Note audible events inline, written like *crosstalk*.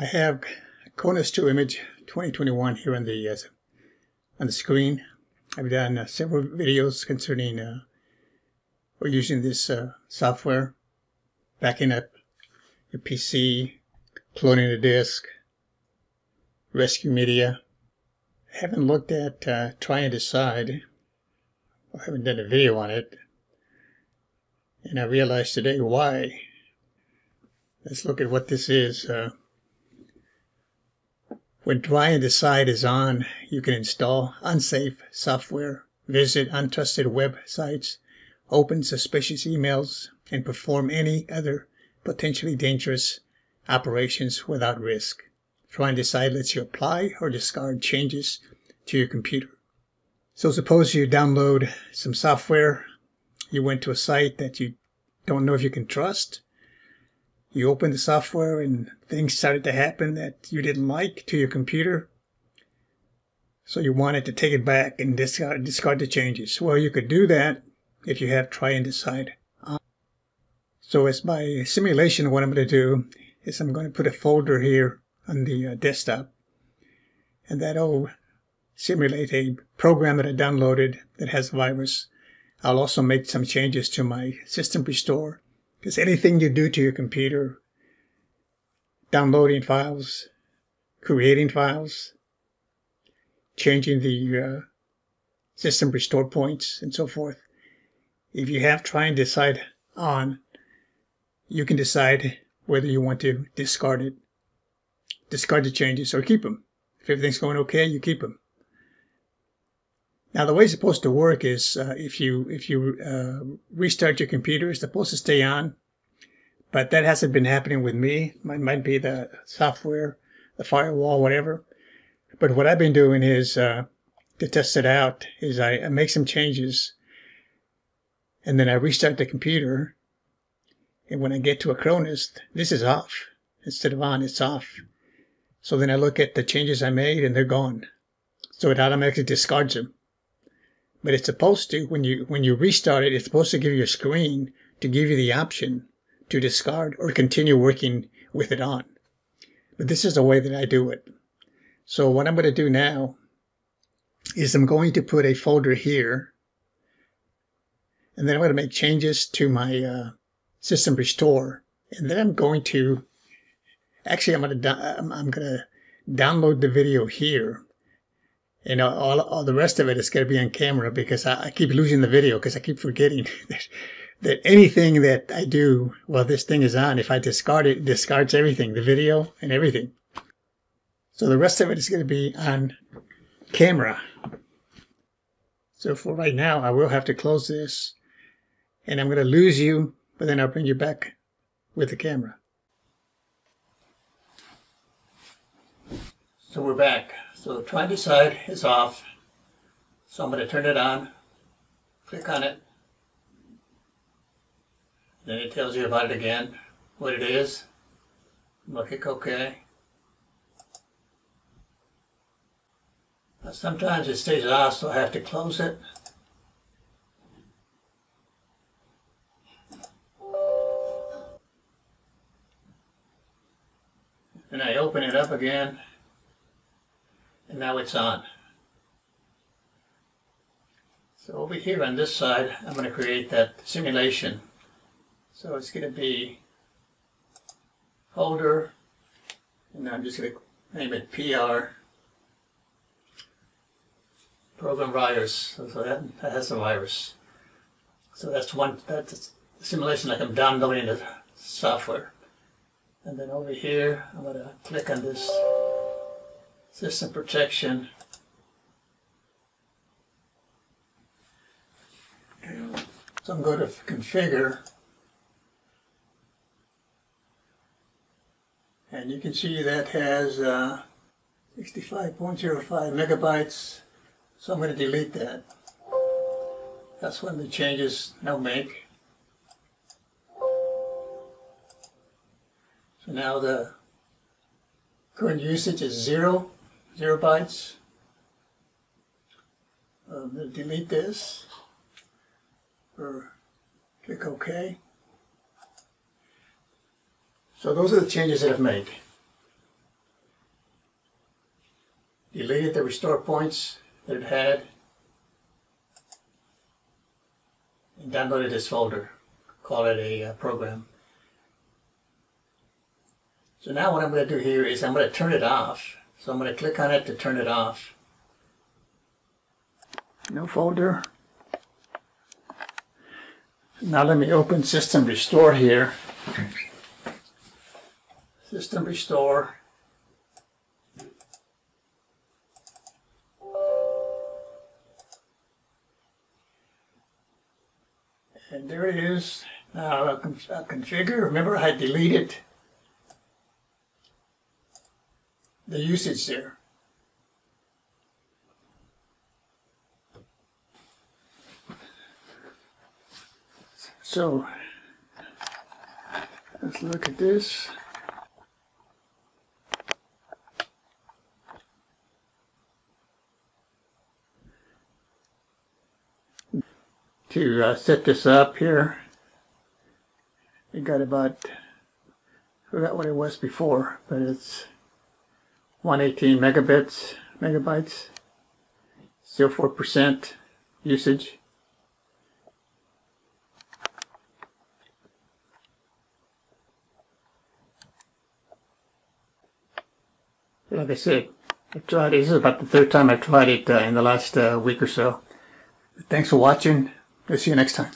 I have Acronis True Image 2021 here on the uh, on the screen. I've done uh, several videos concerning uh, or using this uh, software, backing up your PC, cloning a disk, rescue media. I haven't looked at uh, try and decide. I haven't done a video on it, and I realized today why. Let's look at what this is. When Try and Decide is on, you can install unsafe software, visit untrusted websites, open suspicious emails, and perform any other potentially dangerous operations without risk. Try and Decide lets you apply or discard changes to your computer. So suppose you download some software, you went to a site that you don't know if you can trust, you open the software and things started to happen that you didn't like to your computer. So you wanted to take it back and discard, discard the changes. Well, you could do that if you have try and decide. So as my simulation, what I'm going to do is I'm going to put a folder here on the uh, desktop and that'll simulate a program that I downloaded that has a virus. I'll also make some changes to my system restore because anything you do to your computer, downloading files, creating files, changing the uh, system restore points, and so forth, if you have try and decide on, you can decide whether you want to discard it, discard the changes, or keep them. If everything's going okay, you keep them. Now the way it's supposed to work is uh, if you if you uh, restart your computer, it's supposed to stay on, but that hasn't been happening with me. It might be the software, the firewall, whatever. But what I've been doing is uh, to test it out is I, I make some changes, and then I restart the computer, and when I get to Acronis, this is off instead of on. It's off. So then I look at the changes I made, and they're gone. So it automatically discards them but it's supposed to when you when you restart it it's supposed to give you a screen to give you the option to discard or continue working with it on. But this is the way that i do it. So what i'm going to do now is i'm going to put a folder here and then i'm going to make changes to my uh, system restore and then i'm going to actually i'm going to i'm going to download the video here you know, all, all the rest of it is going to be on camera because I, I keep losing the video because I keep forgetting *laughs* that, that anything that I do while this thing is on, if I discard it, it discards everything, the video and everything. So the rest of it is going to be on camera. So for right now, I will have to close this and I'm going to lose you, but then I'll bring you back with the camera. So we're back. So try and decide is off. So I'm going to turn it on, click on it. Then it tells you about it again, what it is. I'm going to click OK. Now sometimes it stays off, so I have to close it. And I open it up again now it's on. So over here on this side, I'm going to create that simulation. So it's going to be folder, and I'm just going to name it PR, program virus, so that, that has a virus. So that's one, that's a simulation like I'm downloading the software. And then over here, I'm going to click on this system protection. So I'm going to configure and you can see that has uh, 65.05 megabytes so I'm going to delete that. That's one of the changes I'll make. So now the current usage is zero zero bytes. I'm um, going to delete this or click OK. So those are the changes that I've made. deleted the restore points that it had and downloaded this folder. Call it a uh, program. So now what I'm going to do here is I'm going to turn it off. So I'm going to click on it to turn it off. No folder. Now let me open System Restore here. System Restore. And there it is. Now I'll configure. Remember I deleted the usage there. So let's look at this. To uh, set this up here, we got about, forgot what it was before, but it's 118 megabits, megabytes, 04% usage. Like I said, I tried it. This is about the third time I've tried it uh, in the last uh, week or so. Thanks for watching. I'll see you next time.